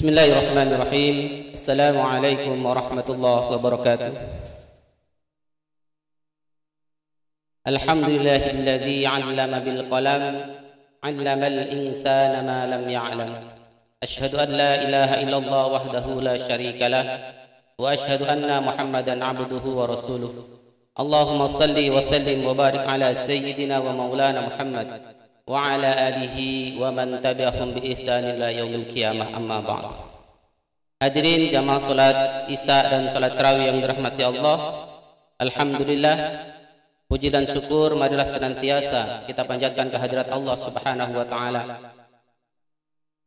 بسم الله الرحمن الرحيم السلام عليكم ورحمة الله وبركاته الحمد لله الذي علم بالقلم علم الإنسان ما لم يعلم أشهد أن لا إله إلا الله وحده لا شريك له وأشهد أن محمدا عبده ورسوله اللهم صل وسلم وبارك على سيدنا ومولانا محمد وعلى آله ومن تبعهم بإحسان إلى يوم القيامة أما بعد Hadirin jamaah salat Isya dan salat tarawih yang dirahmati Allah. Alhamdulillah puji dan syukur marilah senantiasa kita panjatkan kehadirat Allah Subhanahu wa taala.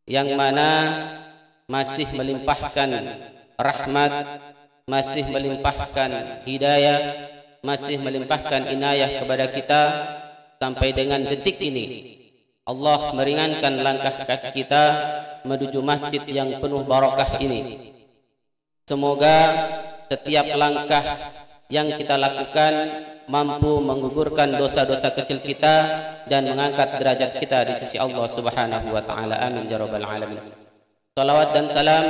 Yang mana masih melimpahkan rahmat, masih melimpahkan hidayah, masih melimpahkan inayah kepada kita sampai dengan detik ini Allah meringankan langkah kaki kita menuju masjid yang penuh barokah ini. Semoga setiap langkah yang kita lakukan mampu menggugurkan dosa-dosa kecil kita dan mengangkat derajat kita di sisi Allah Subhanahu wa taala. Amin ya rabbal alamin. Salawat dan salam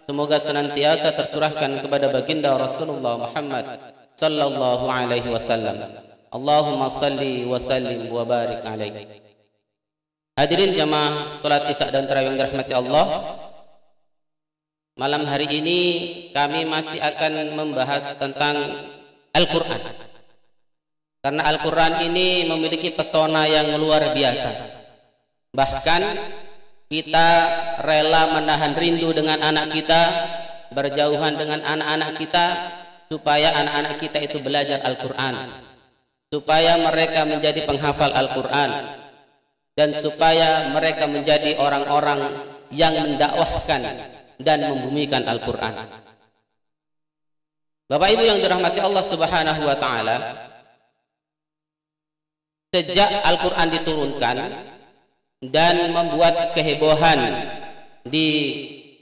semoga senantiasa tercurahkan kepada baginda Rasulullah Muhammad sallallahu alaihi wasallam. Allahumma salli wa sallim wa barik alaihi. Hadirin jamaah salat Isya dan tarawih yang dirahmati Allah. Malam hari ini kami masih akan membahas tentang Al-Qur'an. Karena Al-Qur'an ini memiliki pesona yang luar biasa. Bahkan kita rela menahan rindu dengan anak kita, berjauhan dengan anak-anak kita supaya anak-anak kita itu belajar Al-Qur'an. Supaya mereka menjadi penghafal Al-Qur'an dan supaya mereka menjadi orang-orang yang mendakwahkan dan membumikan Al-Qur'an. Bapak Ibu yang dirahmati Allah Subhanahu wa taala, sejak Al-Qur'an diturunkan dan membuat kehebohan di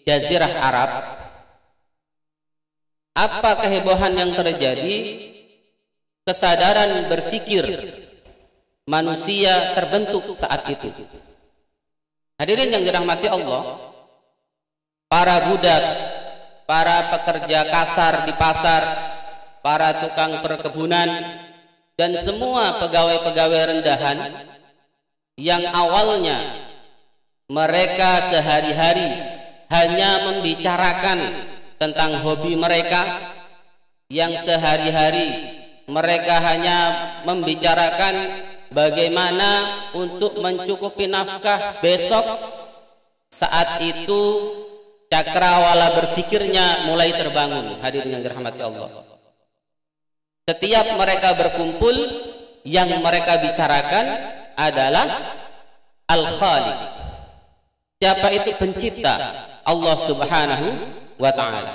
jazirah Arab, apa kehebohan yang terjadi? Kesadaran berfikir manusia terbentuk saat itu. Hadirin yang dirahmati Allah, para budak, para pekerja kasar di pasar, para tukang perkebunan, dan semua pegawai-pegawai rendahan yang awalnya mereka sehari-hari hanya membicarakan tentang hobi mereka yang sehari-hari mereka hanya membicarakan bagaimana untuk mencukupi nafkah besok? Saat itu cakrawala berfikirnya mulai terbangun. Hadirin yang dirahmati Allah. Setiap mereka berkumpul yang mereka bicarakan adalah Al-Khaliq. Siapa itu pencipta? Allah subhanahu wa ta'ala.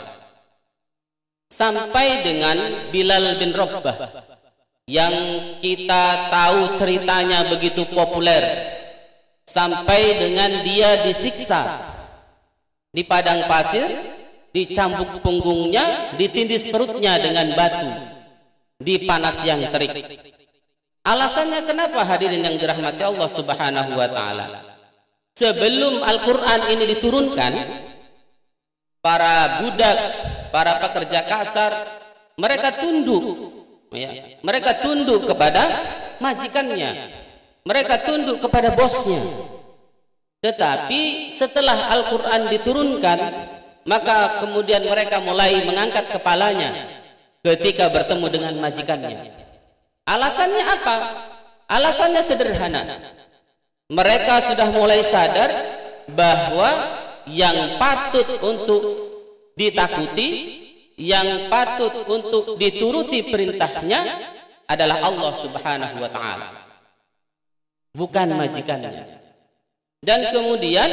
Sampai dengan Bilal bin Rabbah yang kita tahu ceritanya begitu populer. Sampai dengan dia disiksa. Di padang pasir dicambuk punggungnya ditindis perutnya dengan batu. Di panas yang terik. Alasannya kenapa hadirin yang dirahmati Allah subhanahu wa ta'ala? Sebelum Al-Quran ini diturunkan para budak para pekerja kasar mereka tunduk ya. mereka tunduk kepada majikannya mereka tunduk kepada bosnya tetapi setelah Al-Quran diturunkan maka kemudian mereka mulai mengangkat kepalanya ketika bertemu dengan majikannya alasannya apa? alasannya sederhana mereka sudah mulai sadar bahwa yang patut untuk ditakuti yang patut untuk dituruti perintahnya adalah Allah Subhanahu wa taala. Bukan majikannya. Dan kemudian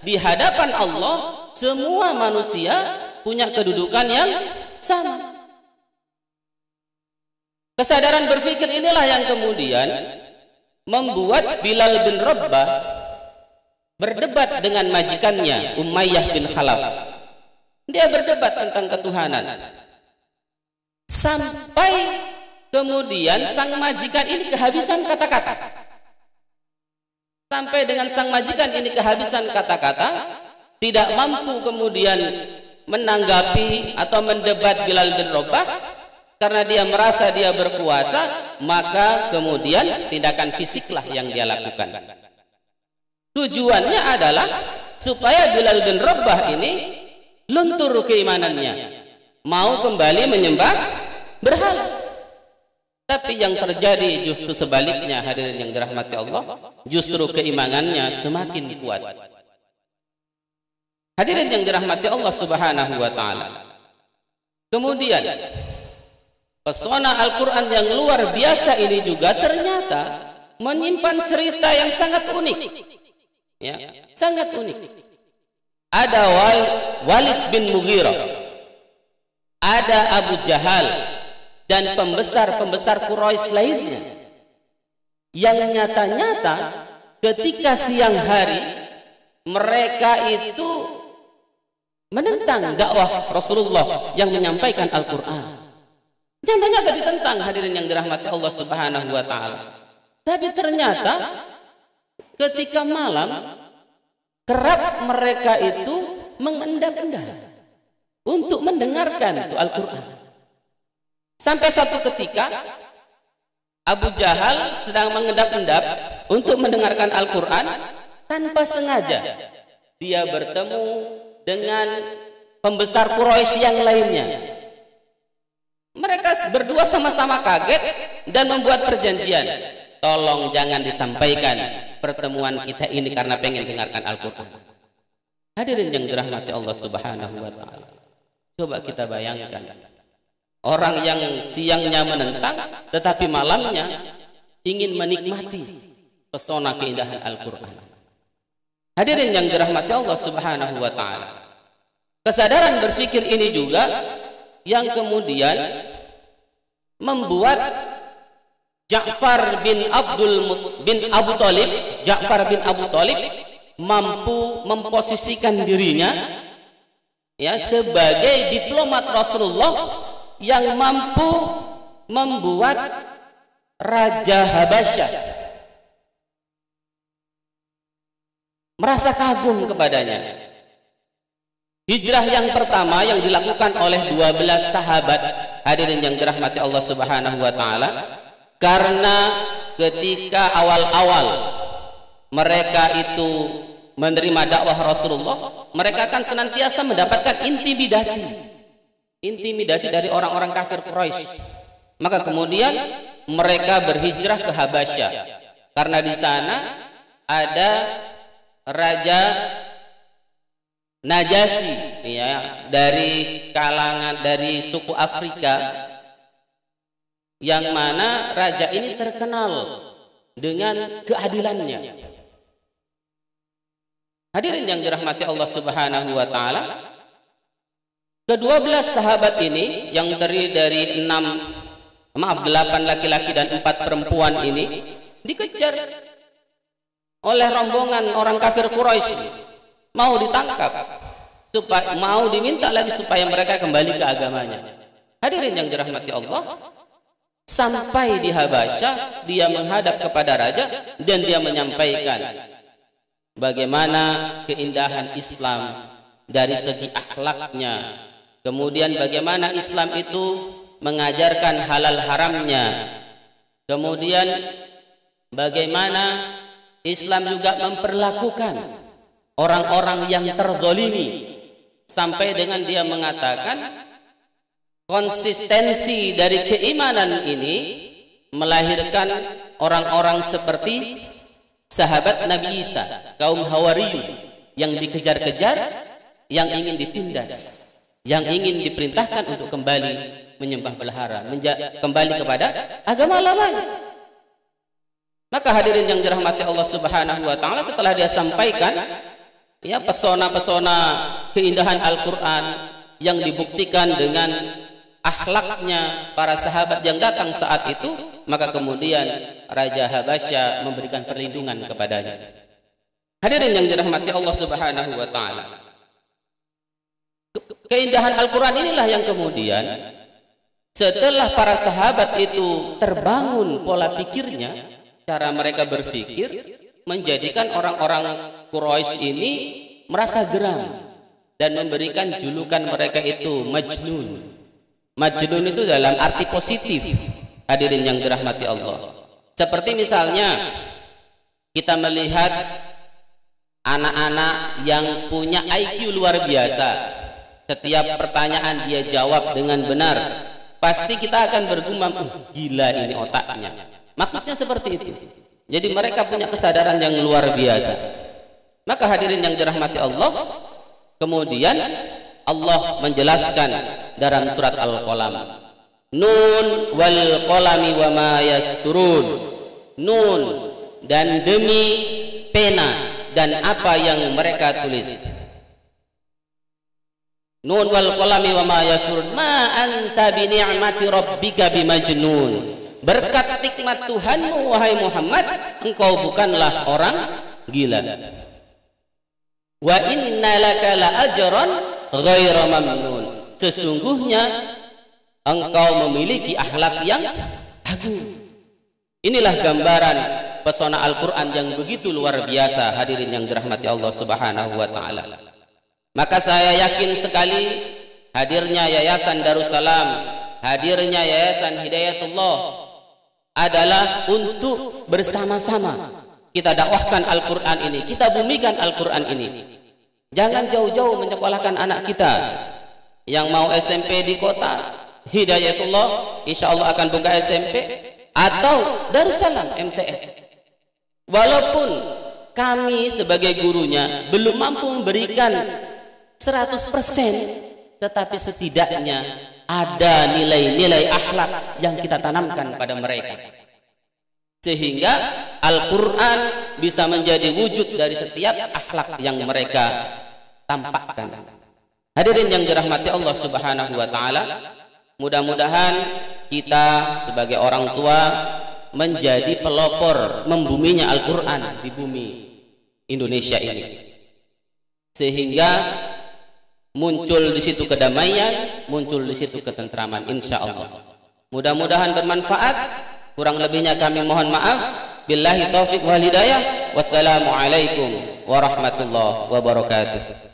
di hadapan Allah semua manusia punya kedudukan yang sama. Kesadaran berpikir inilah yang kemudian membuat Bilal bin Rabbah berdebat dengan majikannya Umayyah bin Khalaf dia berdebat tentang ketuhanan. Sampai kemudian sang majikan ini kehabisan kata-kata. Sampai dengan sang majikan ini kehabisan kata-kata, tidak mampu kemudian menanggapi atau mendebat Bilal bin Rabah karena dia merasa dia berkuasa maka kemudian tindakan fisiklah yang dia lakukan tujuannya adalah supaya Bilal bin Rabah ini luntur keimanannya mau kembali menyembah berhala tapi yang terjadi justru sebaliknya hadirin yang dirahmati Allah justru keimanannya semakin kuat Hadirin yang dirahmati Allah Subhanahu wa taala. Kemudian pesona Al-Qur'an yang luar biasa ini juga ternyata menyimpan cerita yang sangat unik. Ya, sangat unik. Ada Wal Walid bin Mughirah. Ada Abu Jahal dan pembesar-pembesar Quraisy lainnya. Yang nyata-nyata ketika siang hari mereka itu menentang dakwah Rasulullah yang menyampaikan Al-Quran. Nyatanya tadi tentang hadirin yang dirahmati Allah Subhanahu wa taala. Tapi ternyata ketika malam kerap mereka itu mengendap-endap untuk mendengarkan Al-Qur'an. Sampai satu ketika Abu Jahal sedang mengendap-endap untuk mendengarkan Al-Qur'an tanpa sengaja dia bertemu dengan pembesar Quraisy yang lainnya. Mereka berdua sama-sama kaget dan membuat perjanjian. Tolong jangan disampaikan pertemuan kita ini karena pengen dengarkan Al-Quran. Hadirin yang dirahmati Allah Subhanahu wa taala. Coba kita bayangkan. Orang yang siangnya menentang tetapi malamnya ingin menikmati pesona keindahan Al-Qur'an. Hadirin yang dirahmati Allah Subhanahu wa taala. Kesadaran berpikir ini juga yang kemudian membuat Ja'far bin Abdul bin Abu Talib, Ja'far bin Abu Talib mampu memposisikan dirinya ya sebagai diplomat Rasulullah yang mampu membuat Raja Habasyah merasa kagum kepadanya. Hijrah yang pertama yang dilakukan oleh 12 sahabat hadirin yang dirahmati Allah Subhanahu wa taala karena ketika awal-awal mereka itu menerima dakwah Rasulullah, mereka akan senantiasa mendapatkan intimidasi. Intimidasi dari orang-orang kafir Quraisy. Maka kemudian mereka berhijrah ke Habasyah. Karena di sana ada Raja Najasi ya dari kalangan dari suku Afrika yang mana raja ini terkenal dengan keadilannya. Hadirin yang dirahmati Allah Subhanahu wa taala, kedua belas sahabat ini yang terdiri dari enam maaf delapan laki-laki dan empat perempuan ini dikejar oleh rombongan orang kafir Quraisy mau ditangkap supaya mau diminta lagi supaya mereka kembali ke agamanya. Hadirin yang dirahmati Allah, sampai di Habasyah dia menghadap kepada raja dan dia menyampaikan bagaimana keindahan Islam dari segi akhlaknya. Kemudian bagaimana Islam itu mengajarkan halal haramnya. Kemudian bagaimana Islam juga memperlakukan orang-orang yang terdolimi sampai dengan dia mengatakan konsistensi dari keimanan ini melahirkan orang-orang seperti sahabat Nabi Isa kaum Hawariyun yang dikejar-kejar yang ingin ditindas yang ingin diperintahkan untuk kembali menyembah belahara kembali kepada agama lamanya maka hadirin yang dirahmati Allah Subhanahu wa taala setelah dia sampaikan ya pesona-pesona keindahan Al-Qur'an yang dibuktikan dengan akhlaknya para sahabat yang datang saat itu, maka kemudian Raja Habasya memberikan perlindungan kepadanya. Hadirin yang dirahmati Allah Subhanahu wa taala. Keindahan Al-Qur'an inilah yang kemudian setelah para sahabat itu terbangun pola pikirnya cara mereka berpikir menjadikan orang-orang Quraisy ini merasa geram dan memberikan julukan mereka itu majnun. Majnun itu dalam arti positif. Hadirin yang dirahmati Allah. Seperti misalnya kita melihat anak-anak yang punya IQ luar biasa. Setiap pertanyaan dia jawab dengan benar. Pasti kita akan bergumam, uh, gila ini otaknya. Maksudnya seperti itu. Jadi mereka punya kesadaran yang luar biasa. Maka hadirin yang dirahmati Allah, kemudian Allah menjelaskan dalam surat Al-Qalam. Nun wal qalami wa ma yasturun. Nun dan demi pena dan apa yang mereka tulis. Nun wal qalami wa ma yasturun. Ma anta bi ni'mati rabbika bimajnun berkat nikmat Tuhanmu wahai Muhammad engkau bukanlah orang gila wa inna laka la ajran ghaira mamnun sesungguhnya engkau memiliki akhlak yang agung. Inilah gambaran pesona Al-Quran yang begitu luar biasa. Hadirin yang dirahmati Allah subhanahu wa ta'ala. Maka saya yakin sekali hadirnya Yayasan Darussalam hadirnya Yayasan Hidayatullah adalah untuk bersama-sama kita dakwahkan Al-Quran ini, kita bumikan Al-Quran ini. Jangan jauh-jauh menyekolahkan anak kita yang mau SMP di kota, Hidayatullah, insya Allah akan buka SMP, atau Darussalam MTS. Walaupun kami sebagai gurunya belum mampu memberikan 100%, tetapi setidaknya ada nilai-nilai akhlak yang kita tanamkan pada mereka sehingga Al-Quran bisa menjadi wujud dari setiap akhlak yang mereka tampakkan hadirin yang dirahmati Allah subhanahu wa ta'ala mudah-mudahan kita sebagai orang tua menjadi pelopor membuminya Al-Quran di bumi Indonesia ini sehingga muncul di situ kedamaian, muncul di situ ketentraman insya Allah. Mudah-mudahan bermanfaat. Kurang lebihnya kami mohon maaf. Billahi taufik wal hidayah. Wassalamualaikum warahmatullahi wabarakatuh.